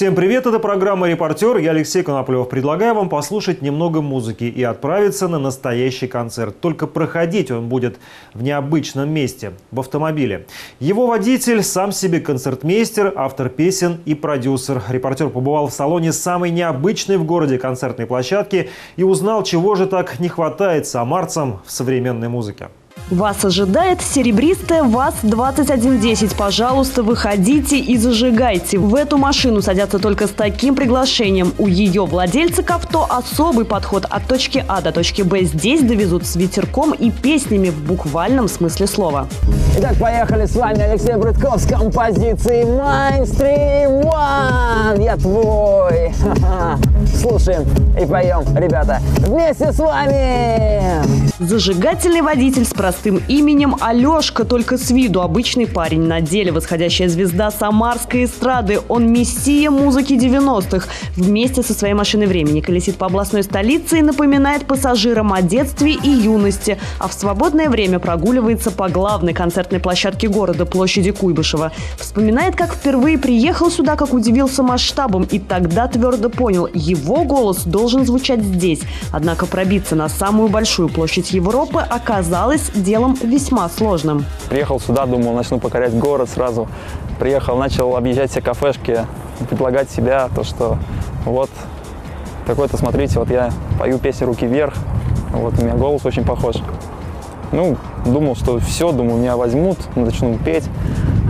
Всем привет, это программа «Репортер». Я Алексей Коноплев. Предлагаю вам послушать немного музыки и отправиться на настоящий концерт. Только проходить он будет в необычном месте, в автомобиле. Его водитель сам себе концертмейстер, автор песен и продюсер. Репортер побывал в салоне самой необычной в городе концертной площадки и узнал, чего же так не хватает самарцам в современной музыке. Вас ожидает серебристая ВАЗ-2110. Пожалуйста, выходите и зажигайте. В эту машину садятся только с таким приглашением. У ее владельца к авто особый подход от точки А до точки Б. Здесь довезут с ветерком и песнями в буквальном смысле слова. Итак, поехали с вами Алексей Брытков с композицией Mainstream One. Я твой. Слушаем и поем, ребята, вместе с вами. Зажигательный водитель с простым именем Алешка, только с виду обычный парень. На деле восходящая звезда самарской эстрады. Он мессия музыки 90-х. Вместе со своей машиной времени колесит по областной столице и напоминает пассажирам о детстве и юности. А в свободное время прогуливается по главной концертной площадке города, площади Куйбышева. Вспоминает, как впервые приехал сюда, как удивился масштабом. И тогда твердо понял, его голос должен звучать здесь. Однако пробиться на самую большую площадь Европы оказалось делом весьма сложным. Приехал сюда, думал, начну покорять город сразу. Приехал, начал объезжать все кафешки, предлагать себя, то, что вот такой-то, смотрите, вот я пою песню «Руки вверх», вот у меня голос очень похож. Ну, думал, что все, думаю, меня возьмут, начну петь.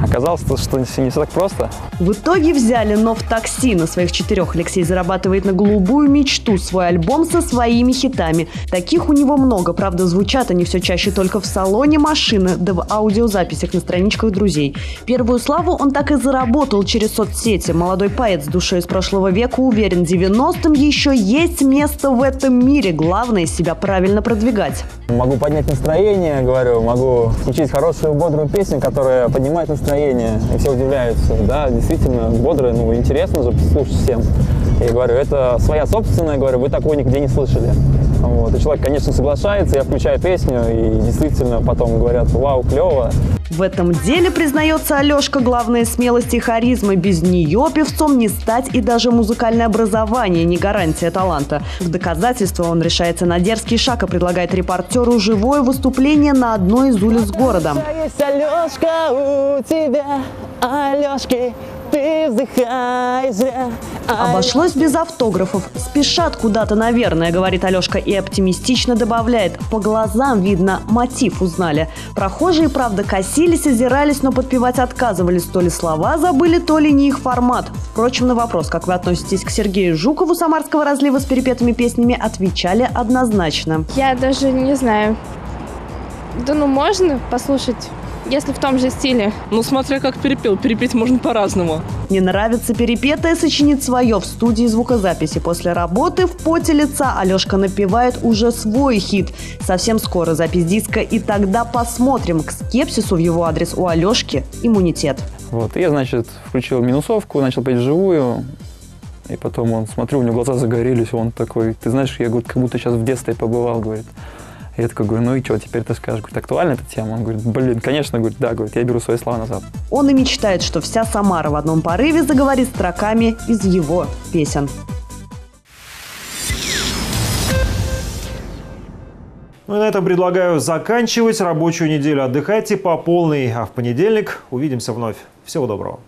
Оказалось, что не все так просто. В итоге взяли, но в такси на своих четырех Алексей зарабатывает на голубую мечту свой альбом со своими хитами. Таких у него много, правда, звучат они все чаще только в салоне машины, да в аудиозаписях на страничках друзей. Первую славу он так и заработал через соцсети. Молодой поэт с душой из прошлого века уверен, 90-м еще есть место в этом мире. Главное себя правильно продвигать. Могу поднять настроение, говорю, могу включить хорошую бодрую песню, которая поднимает настроение, и все удивляются. Да, действительно, бодрая, ну, интересно же послушать всем. И говорю, это своя собственная, говорю, вы такого нигде не слышали. Вот. И человек, конечно, соглашается, я включаю песню, и действительно потом говорят, вау, клево. В этом деле, признается Алешка, главная смелость и харизма. Без нее певцом не стать и даже музыкальное образование не гарантия таланта. В доказательство он решается на дерзкий шаг и предлагает репортеру живое выступление на одной из улиц города. Есть Алешка у тебя, Алешки, ты вздыхай зря. Обошлось без автографов. Спешат куда-то, наверное, говорит Алешка и оптимистично добавляет. По глазам видно, мотив узнали. Прохожие, правда, косились, озирались, но подпевать отказывались. То ли слова забыли, то ли не их формат. Впрочем, на вопрос, как вы относитесь к Сергею Жукову самарского разлива с перепетыми песнями, отвечали однозначно. Я даже не знаю. Да ну можно послушать, если в том же стиле. Ну, смотря как перепел. Перепеть можно по-разному. Не нравится перепетое, сочинит свое в студии звукозаписи. После работы в поте лица Алешка напевает уже свой хит. Совсем скоро запись диска, и тогда посмотрим. К скепсису в его адрес у Алешки иммунитет. Вот, я, значит, включил минусовку, начал петь вживую. И потом он, смотрю, у него глаза загорелись, он такой, ты знаешь, я говорю, как будто сейчас в детстве побывал, говорит. Я такой говорю, ну и что, теперь ты скажешь, говорит, актуальна эта тема? Он говорит, блин, конечно, говорит, да, говорит, я беру свои слова назад. Он и мечтает, что вся Самара в одном порыве заговорит строками из его песен. Ну и на этом предлагаю заканчивать рабочую неделю. Отдыхайте по полной, а в понедельник увидимся вновь. Всего доброго.